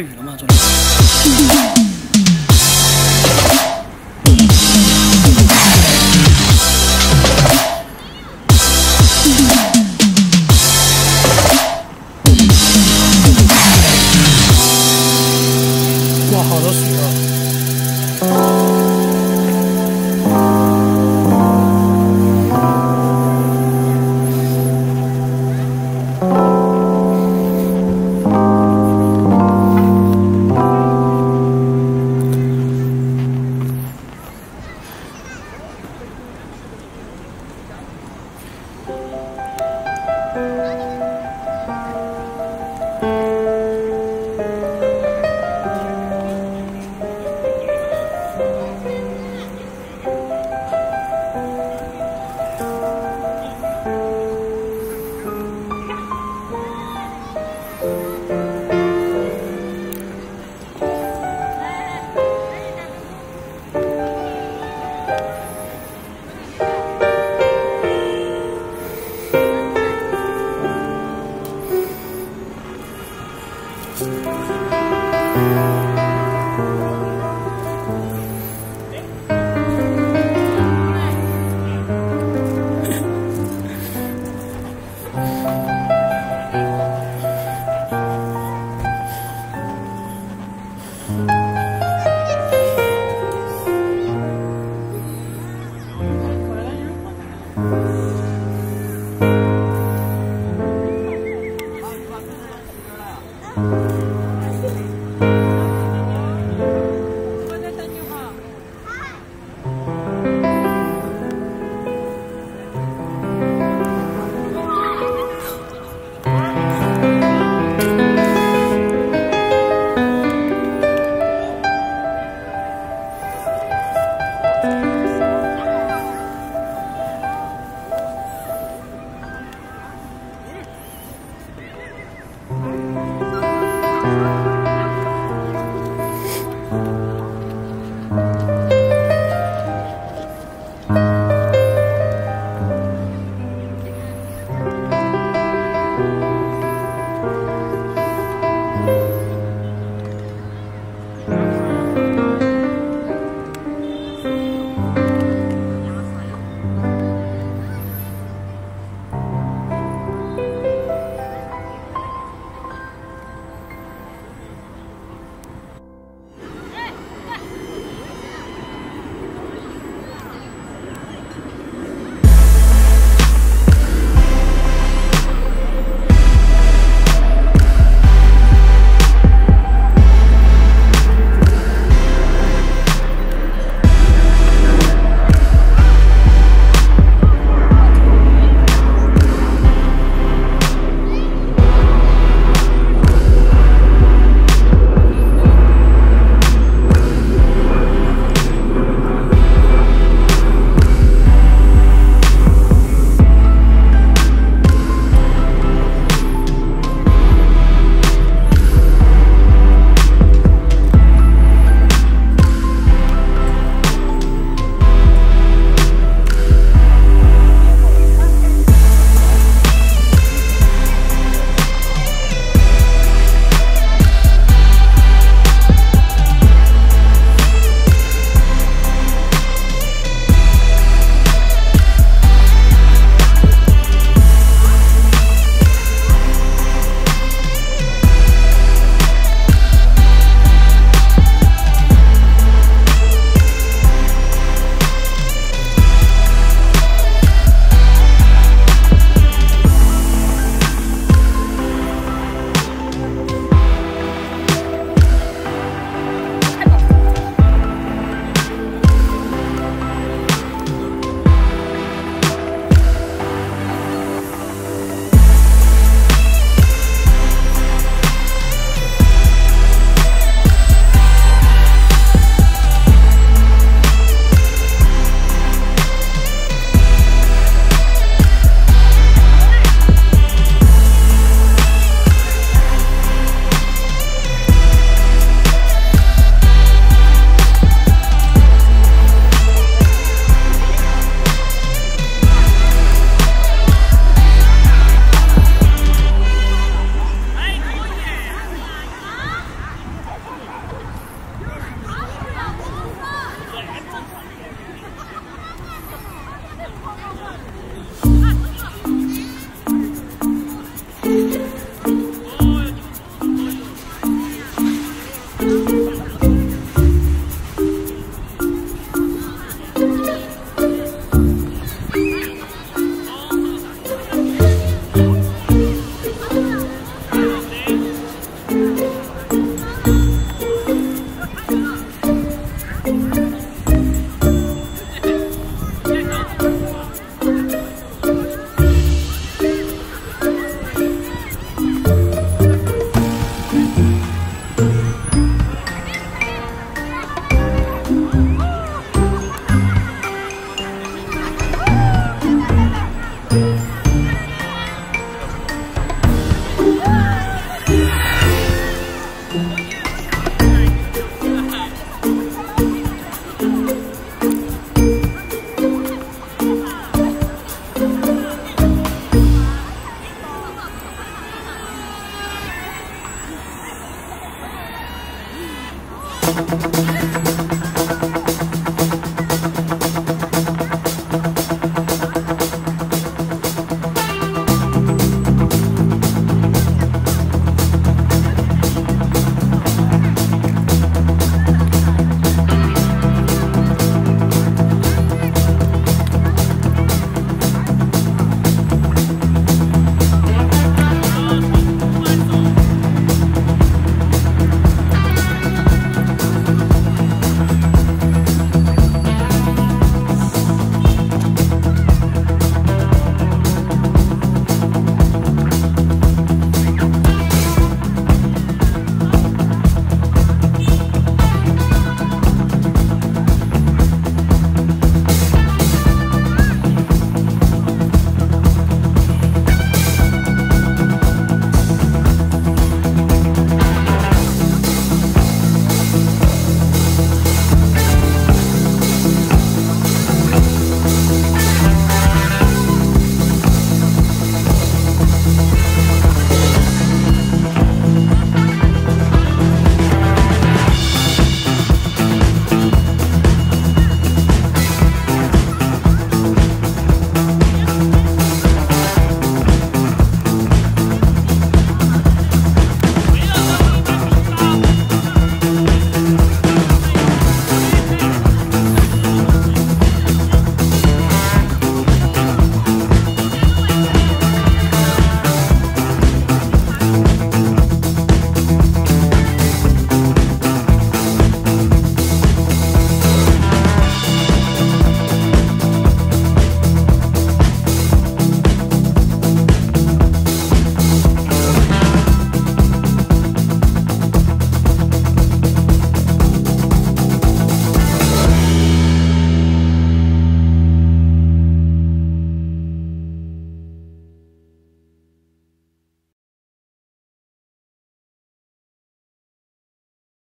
下雨了吗昨天。